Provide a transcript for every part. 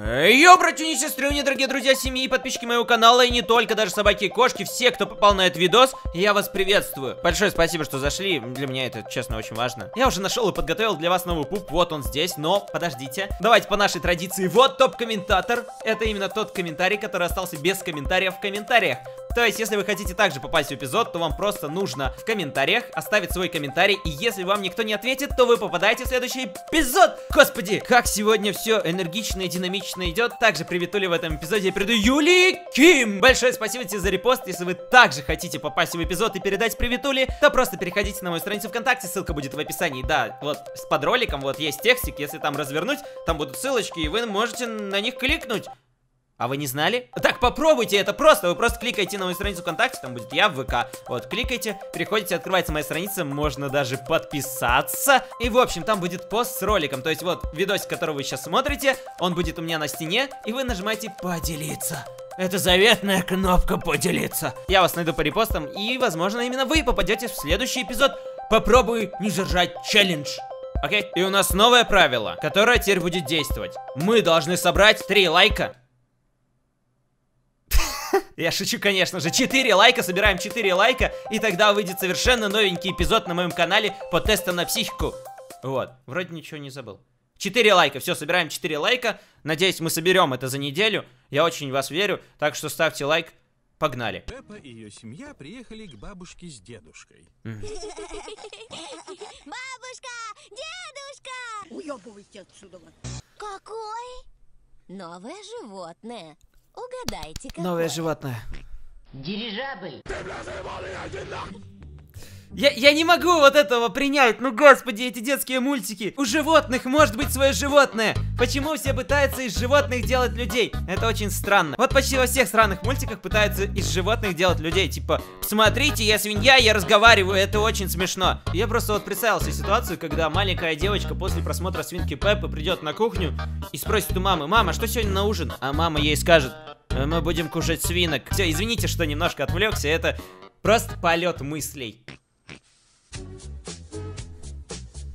Йо, братюни, сестрюни, дорогие друзья семьи, подписчики моего канала и не только, даже собаки и кошки, все, кто попал на этот видос, я вас приветствую. Большое спасибо, что зашли, для меня это, честно, очень важно. Я уже нашел и подготовил для вас новый пуп, вот он здесь, но подождите. Давайте по нашей традиции, вот топ-комментатор. Это именно тот комментарий, который остался без комментариев в комментариях. То есть, если вы хотите также попасть в эпизод, то вам просто нужно в комментариях оставить свой комментарий, и если вам никто не ответит, то вы попадаете в следующий эпизод. Господи, как сегодня все энергично и динамично идет. Также приветули в этом эпизоде я передаю Юлии Ким. Большое спасибо тебе за репост. Если вы также хотите попасть в эпизод и передать приветули, то просто переходите на мою страницу ВКонтакте, ссылка будет в описании. Да, вот под роликом вот есть текстик, если там развернуть, там будут ссылочки, и вы можете на них кликнуть. А вы не знали? Так, попробуйте, это просто. Вы просто кликаете на мою страницу ВКонтакте, там будет я в ВК. Вот, кликайте, переходите, открывается моя страница, можно даже подписаться. И, в общем, там будет пост с роликом. То есть, вот, видосик, который вы сейчас смотрите, он будет у меня на стене, и вы нажимаете «Поделиться». Это заветная кнопка «Поделиться». Я вас найду по репостам, и, возможно, именно вы попадете в следующий эпизод «Попробуй не зажать челлендж». Окей? И у нас новое правило, которое теперь будет действовать. Мы должны собрать три лайка я шучу, конечно же. 4 лайка, собираем 4 лайка, и тогда выйдет совершенно новенький эпизод на моем канале по тесту на психику. Вот, вроде ничего не забыл. 4 лайка, все, собираем 4 лайка. Надеюсь, мы соберем это за неделю. Я очень в вас верю, так что ставьте лайк. Погнали. Пеппа и ее семья приехали к бабушке с дедушкой. Бабушка! Дедушка! Уебывайте отсюда. Какой? Новое животное. Угадайте, какое? Новое животное. Дирижабль. Я, я не могу вот этого принять, ну господи, эти детские мультики. У животных может быть свое животное. Почему все пытаются из животных делать людей? Это очень странно. Вот почти во всех странных мультиках пытаются из животных делать людей. Типа, смотрите, я свинья, я разговариваю, это очень смешно. Я просто вот представил себе ситуацию, когда маленькая девочка после просмотра свинки Пеппы придет на кухню и спросит у мамы, мама, что сегодня на ужин? А мама ей скажет, «Э, мы будем кушать свинок. Все, извините, что немножко отвлекся, это просто полет мыслей.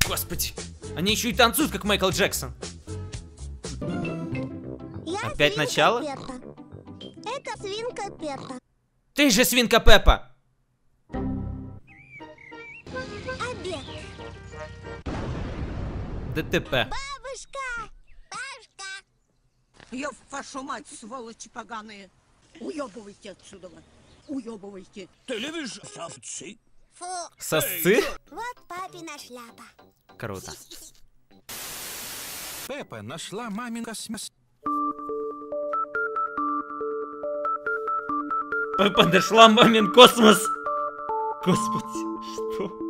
Господи, они еще и танцуют, как Майкл Джексон. Я Опять свинка начало? Пеппа. Это свинка Пеппа. Ты же свинка Пеппа! Обед. ДТП. Бабушка! Бабушка! Я вашу мать, сволочи поганые. Уебывайте отсюда. Уебывайте. Ты любишь совцы? Фу, Сосцы? вот папина шляпа. Круто. Пеппа нашла мамин космос. Подошла мамин космос. Господи? Что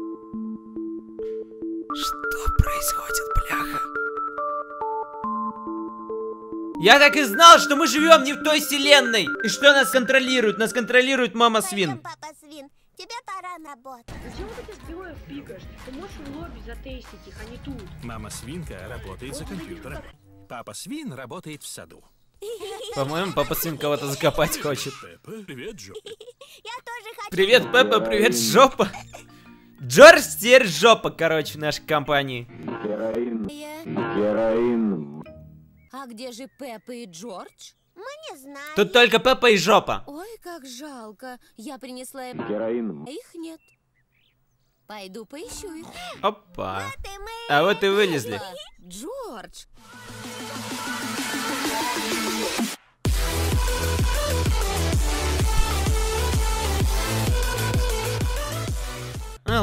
Я так и знал, что мы живем не в той вселенной. И что нас контролирует? Нас контролирует мама Пойдем, свин. папа свин. Тебе пора на бот. Зачем ты этих героев пикаешь? Ты можешь в лобби затестить их, а не тут. Мама свинка работает за компьютером. Папа свин работает в саду. По-моему, папа свин кого-то закопать хочет. Пеппа, привет, Джо. Я тоже хочу. Привет, Пеппа, привет, жопа. Джордж теперь жопа, короче, в нашей компании. А где же Пеппа и Джордж? Мы не знаем. Тут только Пеппа и жопа. Ой, как жалко. Я принесла им... А их нет. Пойду поищу их. Опа. Вот и мы. А вот и вылезли. Джордж.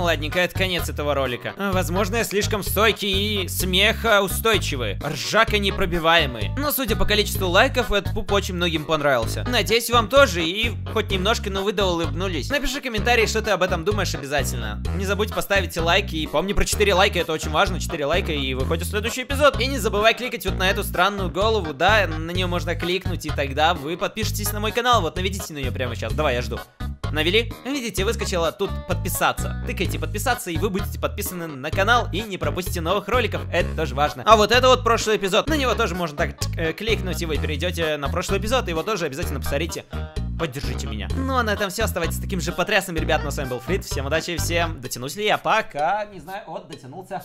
Ладненько, это конец этого ролика. А, Возможно, я слишком стойкий и смехоустойчивый. Ржака непробиваемый. Но судя по количеству лайков, этот пуп очень многим понравился. Надеюсь, вам тоже и хоть немножко, но вы да улыбнулись. Напиши комментарий, что ты об этом думаешь обязательно. Не забудь поставить лайк и помни про 4 лайка, это очень важно. 4 лайка и выходит следующий эпизод. И не забывай кликать вот на эту странную голову, да, на нее можно кликнуть, и тогда вы подпишетесь на мой канал. Вот наведите на нее прямо сейчас. Давай, я жду. Навели? Видите, выскочило тут подписаться. Тыкайте подписаться, и вы будете подписаны на канал и не пропустите новых роликов. Это тоже важно. А вот это вот прошлый эпизод. На него тоже можно так э, кликнуть, и вы перейдете на прошлый эпизод. И его тоже обязательно посмотрите. Поддержите меня. Ну а на этом все. Оставайтесь таким же потрясным, ребят. Ну, с вами был Фрид. Всем удачи всем. Дотянусь ли я? Пока. Не знаю. Вот, дотянулся.